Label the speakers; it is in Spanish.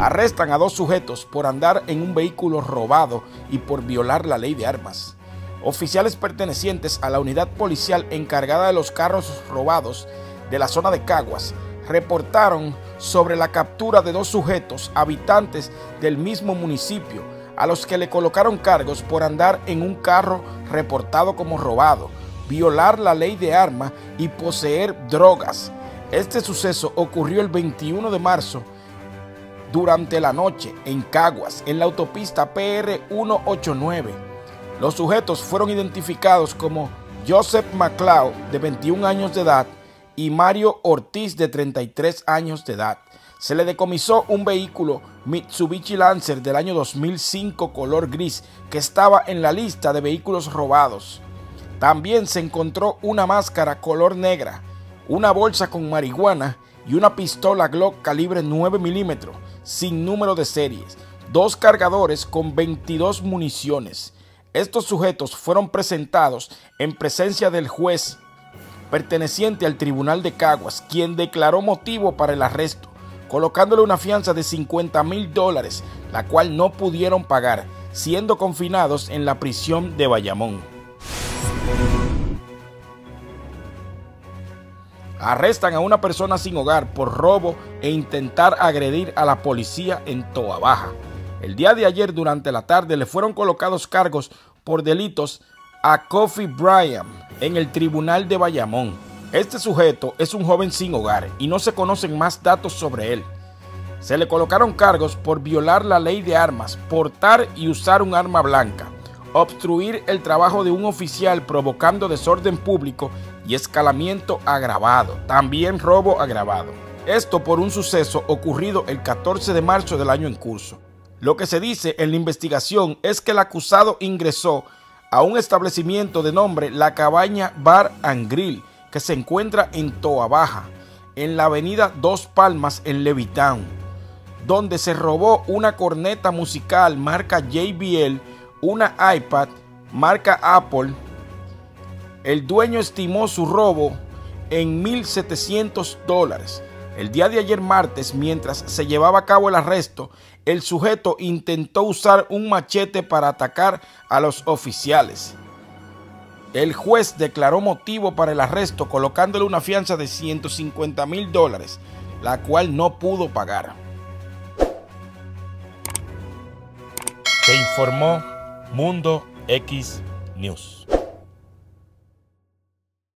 Speaker 1: Arrestan a dos sujetos por andar en un vehículo robado y por violar la ley de armas. Oficiales pertenecientes a la unidad policial encargada de los carros robados de la zona de Caguas reportaron sobre la captura de dos sujetos habitantes del mismo municipio a los que le colocaron cargos por andar en un carro reportado como robado, violar la ley de armas y poseer drogas. Este suceso ocurrió el 21 de marzo durante la noche en Caguas, en la autopista PR 189. Los sujetos fueron identificados como Joseph McLeod, de 21 años de edad, y Mario Ortiz, de 33 años de edad. Se le decomisó un vehículo Mitsubishi Lancer del año 2005 color gris que estaba en la lista de vehículos robados. También se encontró una máscara color negra, una bolsa con marihuana y una pistola Glock calibre 9 milímetros sin número de series, dos cargadores con 22 municiones. Estos sujetos fueron presentados en presencia del juez perteneciente al Tribunal de Caguas, quien declaró motivo para el arresto, colocándole una fianza de 50 mil dólares, la cual no pudieron pagar, siendo confinados en la prisión de Bayamón. Arrestan a una persona sin hogar por robo e intentar agredir a la policía en Toa Baja. El día de ayer durante la tarde le fueron colocados cargos por delitos a Kofi Bryan en el tribunal de Bayamón. Este sujeto es un joven sin hogar y no se conocen más datos sobre él. Se le colocaron cargos por violar la ley de armas, portar y usar un arma blanca, obstruir el trabajo de un oficial provocando desorden público y escalamiento agravado, también robo agravado. Esto por un suceso ocurrido el 14 de marzo del año en curso. Lo que se dice en la investigación es que el acusado ingresó a un establecimiento de nombre La Cabaña Bar and Grill, que se encuentra en Toa Baja, en la avenida Dos Palmas en Levitown, donde se robó una corneta musical marca JBL, una iPad marca Apple. El dueño estimó su robo en 1.700 dólares. El día de ayer martes, mientras se llevaba a cabo el arresto, el sujeto intentó usar un machete para atacar a los oficiales. El juez declaró motivo para el arresto colocándole una fianza de 150 mil dólares, la cual no pudo pagar.
Speaker 2: Se informó Mundo X News.